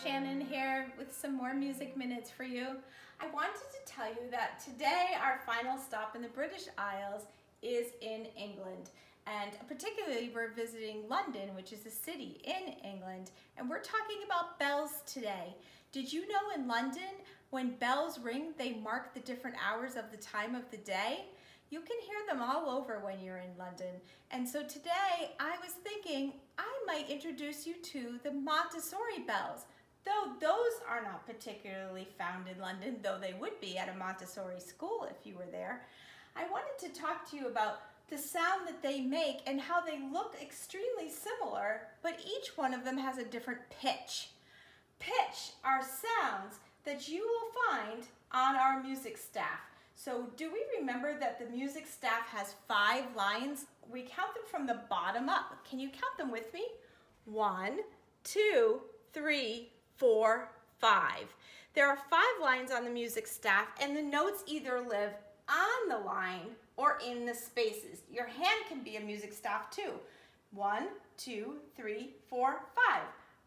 Shannon here with some more music minutes for you. I wanted to tell you that today our final stop in the British Isles is in England. And particularly we're visiting London, which is a city in England, and we're talking about bells today. Did you know in London, when bells ring, they mark the different hours of the time of the day? You can hear them all over when you're in London. And so today I was thinking I might introduce you to the Montessori bells. Though those are not particularly found in London, though they would be at a Montessori school if you were there, I wanted to talk to you about the sound that they make and how they look extremely similar, but each one of them has a different pitch. Pitch are sounds that you will find on our music staff. So do we remember that the music staff has five lines? We count them from the bottom up. Can you count them with me? One, two, three, four, five. There are five lines on the music staff and the notes either live on the line or in the spaces. Your hand can be a music staff too. One, two, three, four, five.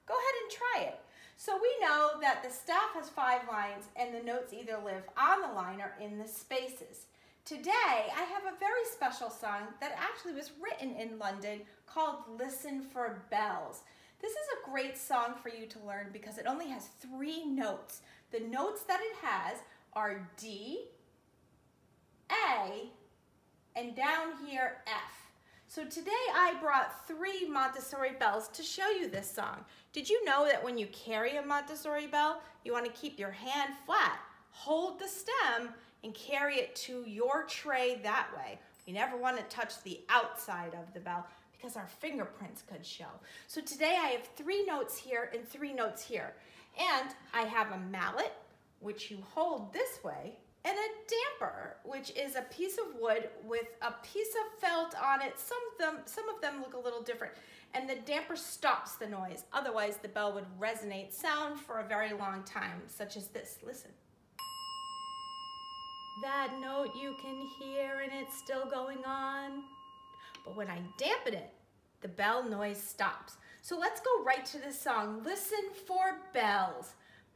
Go ahead and try it. So we know that the staff has five lines and the notes either live on the line or in the spaces. Today, I have a very special song that actually was written in London called Listen for Bells. This is a great song for you to learn because it only has three notes. The notes that it has are D, A, and down here F. So today I brought three Montessori bells to show you this song. Did you know that when you carry a Montessori bell, you want to keep your hand flat, hold the stem, and carry it to your tray that way. You never want to touch the outside of the bell because our fingerprints could show. So today I have three notes here and three notes here. And I have a mallet, which you hold this way, and a damper, which is a piece of wood with a piece of felt on it. Some of them, some of them look a little different. And the damper stops the noise. Otherwise, the bell would resonate sound for a very long time, such as this. Listen. That note you can hear and it's still going on. But when I dampen it, the bell noise stops. So let's go right to the song. Listen for bells.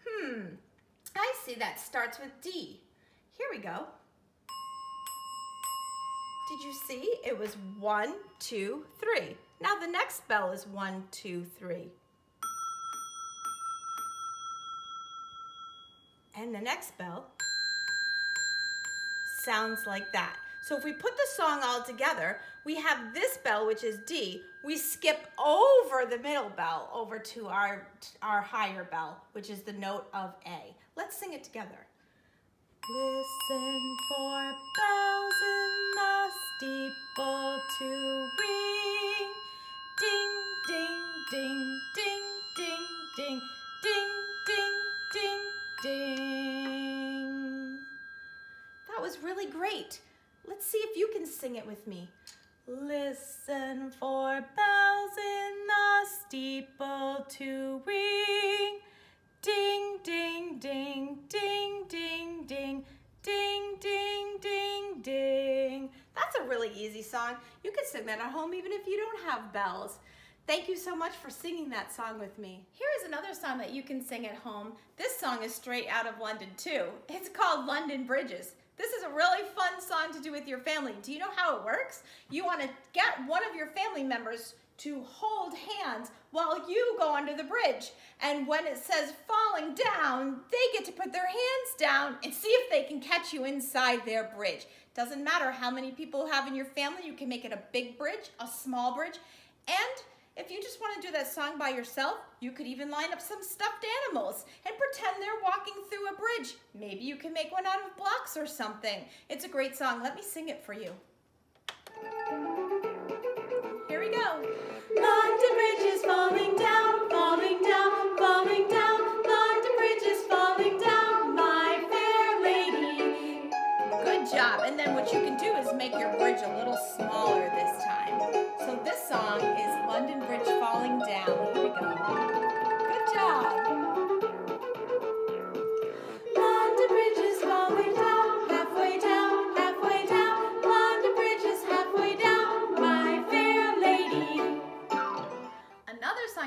Hmm, I see that starts with D. Here we go. Did you see? It was one, two, three. Now the next bell is one, two, three. And the next bell sounds like that. So if we put the song all together, we have this bell, which is D. We skip over the middle bell over to our, our higher bell, which is the note of A. Let's sing it together. Listen for bells in the steeple to ring. Ding, ding, ding, ding, ding, ding, ding, ding, ding, ding. That was really great. Let's see if you can sing it with me. Listen for bells in the steeple to ring. Ding, ding, ding, ding, ding, ding, ding, ding, ding, ding. That's a really easy song. You can sing that at home even if you don't have bells. Thank you so much for singing that song with me. Here is another song that you can sing at home. This song is straight out of London too. It's called London Bridges. This is a really fun song to do with your family. Do you know how it works? You want to get one of your family members to hold hands while you go under the bridge. And when it says falling down, they get to put their hands down and see if they can catch you inside their bridge. Doesn't matter how many people you have in your family, you can make it a big bridge, a small bridge, and if you just want to do that song by yourself, you could even line up some stuffed animals and pretend they're walking through a bridge. Maybe you can make one out of blocks or something. It's a great song. Let me sing it for you. Good job. And then what you can do is make your bridge a little smaller this time. So this song is London Bridge Falling Down. Here we go. Good job.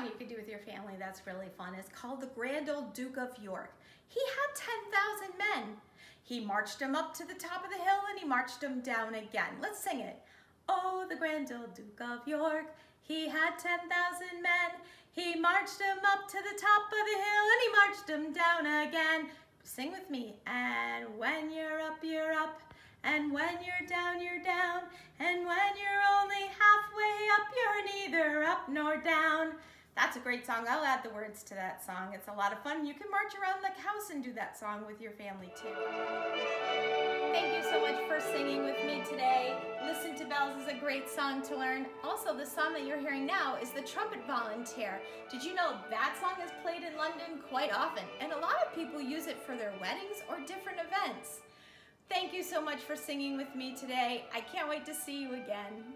you could do with your family that's really fun is called The Grand Old Duke of York. He had 10,000 men. He marched them up to the top of the hill and he marched them down again. Let's sing it. Oh, the grand old Duke of York, he had 10,000 men. He marched them up to the top of the hill and he marched them down again. Sing with me. And when you're up, you're up. And when you're down, you're down. And when you're only halfway up, you're neither up nor down. That's a great song. I'll add the words to that song. It's a lot of fun. You can march around the house and do that song with your family too. Thank you so much for singing with me today. Listen to Bells is a great song to learn. Also, the song that you're hearing now is the Trumpet Voluntary. Did you know that song is played in London quite often? And a lot of people use it for their weddings or different events. Thank you so much for singing with me today. I can't wait to see you again.